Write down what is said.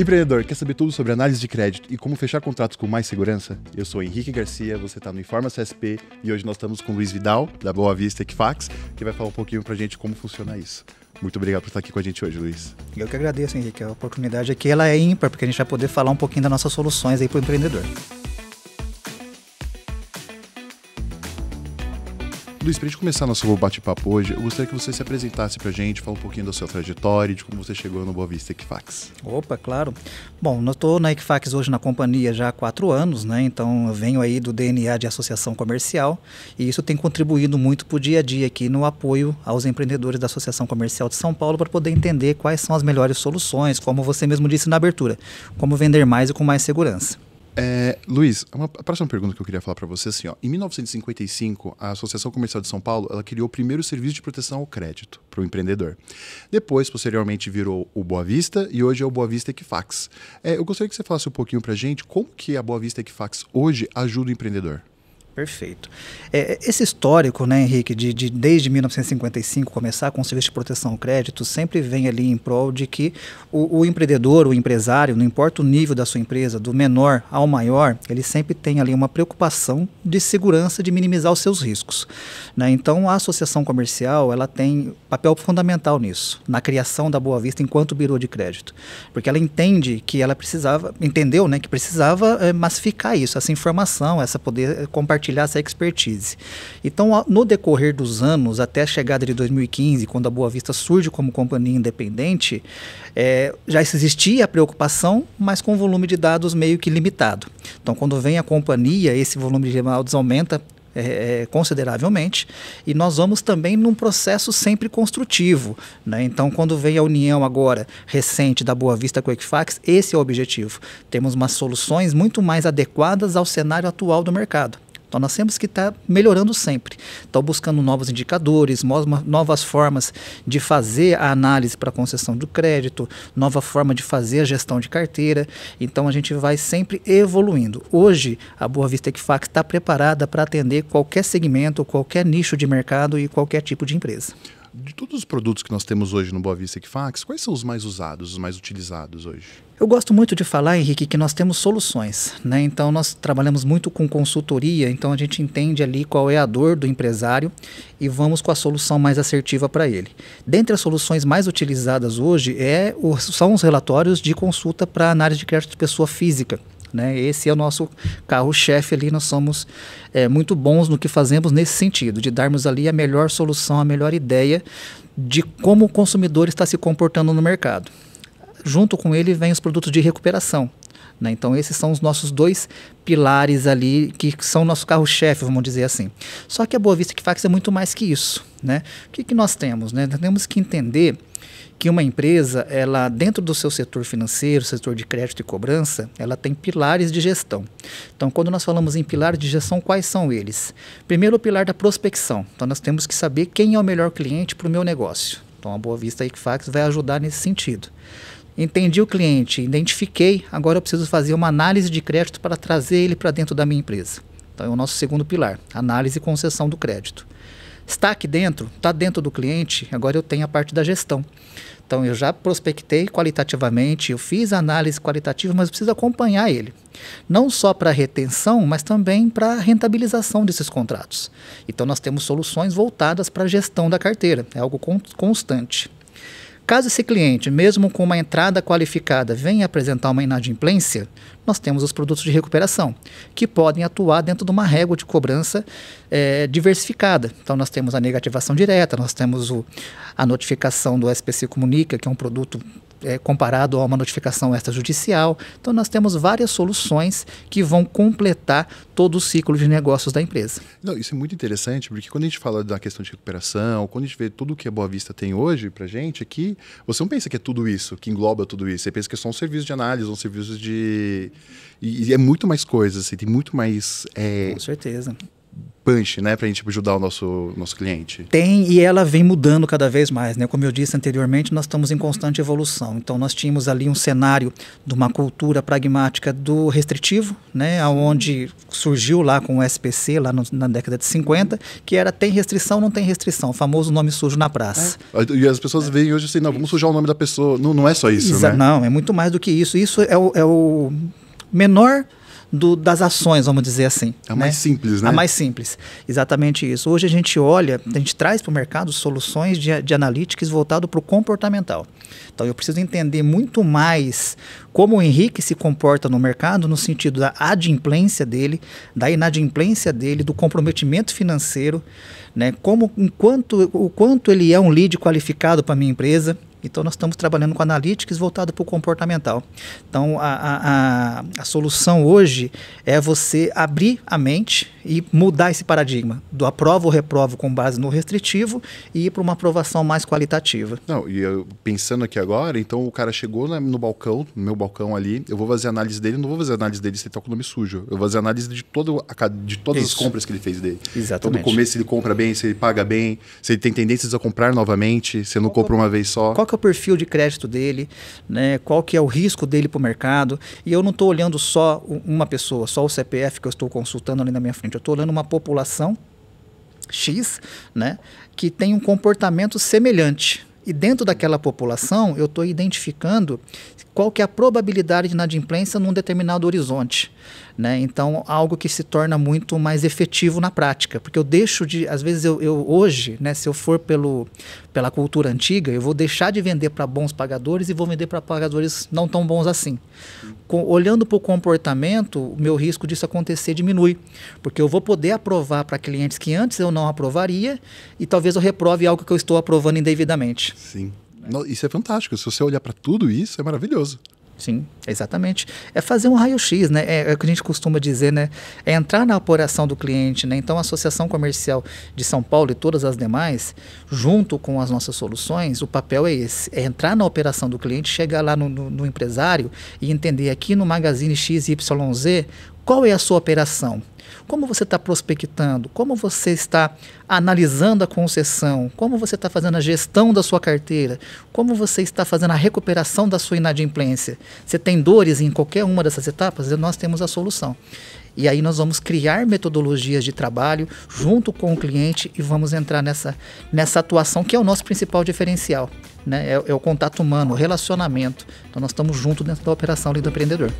Empreendedor, quer saber tudo sobre análise de crédito e como fechar contratos com mais segurança? Eu sou Henrique Garcia, você está no Informa CSP e hoje nós estamos com o Luiz Vidal, da Boa Vista Equifax, que vai falar um pouquinho para a gente como funciona isso. Muito obrigado por estar aqui com a gente hoje, Luiz. Eu que agradeço, Henrique. A oportunidade aqui ela é ímpar, porque a gente vai poder falar um pouquinho das nossas soluções aí para o empreendedor. Luiz, para a gente começar nosso bate-papo hoje, eu gostaria que você se apresentasse para a gente, falar um pouquinho da sua trajetória de como você chegou no Boa Vista Equifax. Opa, claro. Bom, eu estou na Equifax hoje na companhia já há quatro anos, né? Então eu venho aí do DNA de associação comercial e isso tem contribuído muito para o dia a dia aqui no apoio aos empreendedores da Associação Comercial de São Paulo para poder entender quais são as melhores soluções, como você mesmo disse na abertura, como vender mais e com mais segurança. É, Luiz, uma, a próxima pergunta que eu queria falar para você é assim, ó, em 1955, a Associação Comercial de São Paulo, ela criou o primeiro serviço de proteção ao crédito para o empreendedor. Depois, posteriormente, virou o Boa Vista e hoje é o Boa Vista Equifax. É, eu gostaria que você falasse um pouquinho para gente como que a Boa Vista Equifax hoje ajuda o empreendedor. Perfeito. É, esse histórico, né, Henrique, de, de, desde 1955 começar com o serviço de proteção ao crédito, sempre vem ali em prol de que o, o, empreendedor, o empresário, não importa o nível da sua empresa, do menor ao maior, ele sempre tem ali uma preocupação de segurança, de minimizar os seus riscos. Né? Então, a associação comercial, ela tem papel fundamental nisso, na criação da Boa Vista enquanto birô de crédito, porque ela entende que ela precisava, entendeu, né, que precisava é, massificar isso, essa informação, essa poder compartilhar compartilhar essa expertise. Então, no decorrer dos anos, até a chegada de 2015, quando a Boa Vista surge como companhia independente, é, já existia a preocupação, mas com volume de dados meio que limitado. Então, quando vem a companhia, esse volume de dados aumenta é, é, consideravelmente e nós vamos também num processo sempre construtivo. Né? Então, quando vem a união agora recente da Boa Vista com o Equifax, esse é o objetivo. Temos umas soluções muito mais adequadas ao cenário atual do mercado. Então nós temos que estar tá melhorando sempre. Então buscando novos indicadores, novas formas de fazer a análise para concessão do crédito, nova forma de fazer a gestão de carteira. Então a gente vai sempre evoluindo. Hoje a Boa Vista Equifax está preparada para atender qualquer segmento, qualquer nicho de mercado e qualquer tipo de empresa. De todos os produtos que nós temos hoje no Boa Vista Equifax, quais são os mais usados, os mais utilizados hoje? Eu gosto muito de falar, Henrique, que nós temos soluções, né? Então nós trabalhamos muito com consultoria, então a gente entende ali qual é a dor do empresário e vamos com a solução mais assertiva para ele. Dentre as soluções mais utilizadas hoje é são os relatórios de consulta para análise de crédito de pessoa física. Né? Esse é o nosso carro-chefe ali. Nós somos é, muito bons no que fazemos nesse sentido, de darmos ali a melhor solução, a melhor ideia de como o consumidor está se comportando no mercado. Junto com ele vem os produtos de recuperação. Né? Então, esses são os nossos dois pilares ali, que são nosso carro-chefe, vamos dizer assim. Só que a Boa Vista Equifax é muito mais que isso. Né? O que, que nós temos? Né? Nós temos que entender que uma empresa, ela dentro do seu setor financeiro, setor de crédito e cobrança, ela tem pilares de gestão. Então, quando nós falamos em pilares de gestão, quais são eles? Primeiro, o pilar da prospecção. Então, nós temos que saber quem é o melhor cliente para o meu negócio. Então, a Boa Vista Equifax vai ajudar nesse sentido. Entendi o cliente, identifiquei, agora eu preciso fazer uma análise de crédito para trazer ele para dentro da minha empresa. Então, é o nosso segundo pilar, análise e concessão do crédito. Está aqui dentro, está dentro do cliente, agora eu tenho a parte da gestão. Então eu já prospectei qualitativamente, eu fiz análise qualitativa, mas eu preciso acompanhar ele. Não só para retenção, mas também para rentabilização desses contratos. Então nós temos soluções voltadas para a gestão da carteira, é algo constante. Caso esse cliente, mesmo com uma entrada qualificada, venha apresentar uma inadimplência, nós temos os produtos de recuperação, que podem atuar dentro de uma régua de cobrança é, diversificada. Então, nós temos a negativação direta, nós temos o, a notificação do SPC Comunica, que é um produto é, comparado a uma notificação extrajudicial. Então, nós temos várias soluções que vão completar todo o ciclo de negócios da empresa. Não, isso é muito interessante, porque quando a gente fala da questão de recuperação, quando a gente vê tudo que a Boa Vista tem hoje para gente aqui, você não pensa que é tudo isso, que engloba tudo isso. Você pensa que é só um serviço de análise, um serviço de. E, e é muito mais coisas, assim, tem muito mais. É... Com certeza punch, né, para a gente ajudar o nosso, nosso cliente? Tem e ela vem mudando cada vez mais, né? Como eu disse anteriormente, nós estamos em constante evolução. Então nós tínhamos ali um cenário de uma cultura pragmática do restritivo, né, aonde surgiu lá com o SPC lá no, na década de 50, que era tem restrição, não tem restrição, o famoso nome sujo na praça. É. E as pessoas é. veem hoje assim, não, vamos sujar o nome da pessoa. Não, não é só isso, Exa né? Não, é muito mais do que isso. Isso é o, é o menor do, das ações, vamos dizer assim. A né? mais simples, né? A mais simples. Exatamente isso. Hoje a gente olha, a gente traz para o mercado soluções de, de analytics voltado para o comportamental. Então eu preciso entender muito mais como o Henrique se comporta no mercado no sentido da adimplência dele, da inadimplência dele, do comprometimento financeiro, né? Como enquanto o quanto ele é um lead qualificado para minha empresa, então, nós estamos trabalhando com analytics voltado para o comportamental. Então, a, a, a, solução hoje é você abrir a mente e mudar esse paradigma do aprovo ou reprovo com base no restritivo e ir para uma aprovação mais qualitativa. Não, e eu, pensando aqui agora, então o cara chegou no balcão, no meu balcão ali, eu vou fazer análise dele, não vou fazer análise dele se ele está com o nome sujo. Eu vou fazer análise de, todo, de todas Isso. as compras que ele fez dele. Exatamente. Então, no começo, se ele compra bem, se ele paga bem, se ele tem tendências a comprar novamente, se ele não compra uma vez só. Qual que é o perfil de crédito dele, né? qual que é o risco dele para o mercado. E eu não estou olhando só uma pessoa, só o CPF que eu estou consultando ali na minha frente. Eu estou olhando uma população X, né, que tem um comportamento semelhante. E dentro daquela população, eu estou identificando qual que é a probabilidade de inadimplência num determinado horizonte. Né? Então, algo que se torna muito mais efetivo na prática, porque eu deixo de, às vezes eu, eu hoje, né, se eu for pelo, pela cultura antiga, eu vou deixar de vender para bons pagadores e vou vender para pagadores não tão bons assim. Com, olhando para o comportamento, o meu risco disso acontecer diminui, porque eu vou poder aprovar para clientes que antes eu não aprovaria e talvez eu reprove algo que eu estou aprovando indevidamente. Sim. Isso é fantástico. Se você olhar para tudo isso, é maravilhoso. Sim, exatamente. É fazer um raio-x, né? É, é, o que a gente costuma dizer, né? É entrar na operação do cliente, né? Então, a Associação Comercial de São Paulo e todas as demais, junto com as nossas soluções, o papel é esse: é entrar na operação do cliente, chegar lá no, no, no empresário e entender aqui no Magazine XYZ qual é a sua operação? Como você está prospectando? Como você está analisando a concessão? Como você está fazendo a gestão da sua carteira? Como você está fazendo a recuperação da sua inadimplência? Você tem dores em qualquer uma dessas etapas? Nós temos a solução. E aí nós vamos criar metodologias de trabalho junto com o cliente e vamos entrar nessa, nessa atuação que é o nosso principal diferencial. Né? É, é o contato humano, o relacionamento. Então nós estamos juntos dentro da operação ali do empreendedor.